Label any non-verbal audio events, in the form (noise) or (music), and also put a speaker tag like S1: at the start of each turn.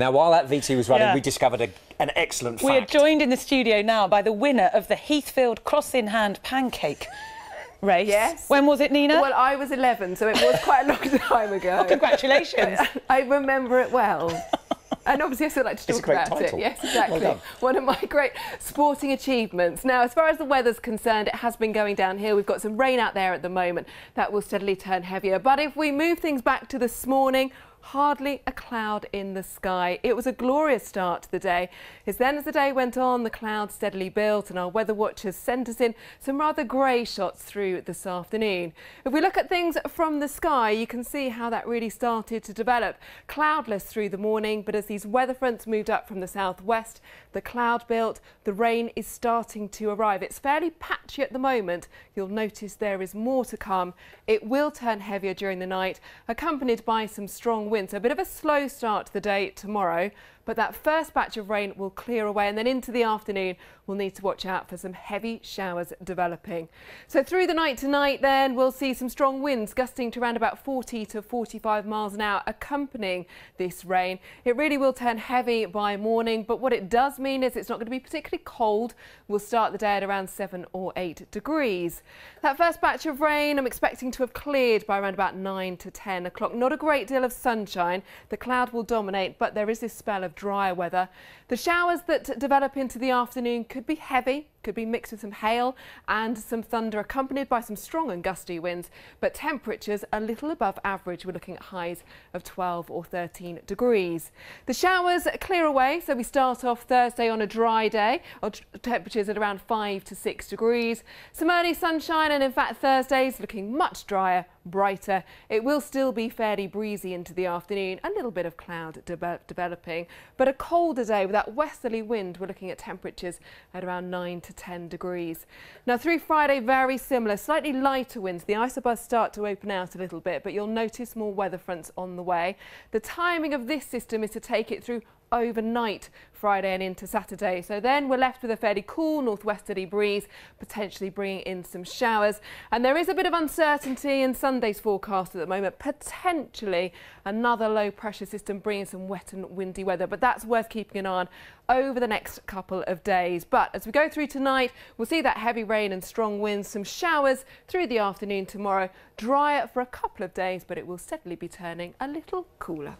S1: Now, while that VT was running,
S2: Yeah.
S1: we discovered a, an excellent
S2: We are joined in the studio now by the winner of the Heathfield Cross in Hand Pancake (laughs) race.
S3: Yes.
S2: When was it, Nina?
S3: Well, I was 11, so it was quite a long (laughs) time ago.
S2: Oh, Congratulations. (laughs)
S3: I remember it well. And obviously, I still like to
S1: It's a
S3: talk
S1: great
S3: about
S1: title.
S3: it. Yes, exactly.
S1: done.
S3: One of my great sporting achievements. Now, as far as the weather's concerned, it has been going downhill. We've got some rain out there at the moment. That will steadily turn heavier. But if we move things back to this morning, hardly a cloud in the sky. It was a glorious start to the day. As then as the day went on, the clouds steadily built and our weather watchers sent us in some rather grey shots through this afternoon. If we look at things from the sky, you can see how that really started to develop. Cloudless through the morning, but as these weather fronts moved up from the southwest, the cloud built, the rain is starting to arrive. It's fairly patchy at the moment. You'll notice there is more to come. It will turn heavier during the night, accompanied by some strong So a bit of a slow start to the day tomorrow, but that first batch of rain will clear away and then into the afternoon we'll need to watch out for some heavy showers developing. So through the night tonight then we'll see some strong winds gusting to around about 40 to 45 miles an hour accompanying this rain. It really will turn heavy by morning but what it does mean is it's not going to be particularly cold. We'll start the day at around 7 or 8 degrees. That first batch of rain I'm expecting to have cleared by around about 9 to 10 o'clock. Not a great deal of sunshine. The cloud will dominate but there is this spell of drier weather. The showers that develop into the afternoon could be heavy, could be mixed with some hail and some thunder accompanied by some strong and gusty winds, but temperatures a little above average. We're looking at highs of 12 or 13 degrees. The showers clear away, so we start off Thursday on a dry day, or temperatures at around 5 to 6 degrees. Some early sunshine and in fact Thursday's looking much drier, brighter. It will still be fairly breezy into the afternoon, a little bit of cloud de- developing, but a colder day with that westerly wind. We're looking at temperatures at around 9 to 10 degrees. Now through Friday, very similar, slightly lighter winds. The isobars start to open out a little bit, but you'll notice more weather fronts on the way. The timing of this system is to take it through overnight Friday and into Saturday. So then we're left with a fairly cool northwesterly breeze, potentially bringing in some showers. And there is a bit of uncertainty in Sunday's forecast at the moment, potentially another low pressure system bringing some wet and windy weather. But that's worth keeping an eye on over the next couple of days. But as we go through tonight, we'll see that heavy rain and strong winds, some showers through the afternoon tomorrow, drier for a couple of days, but it will steadily be turning a little cooler.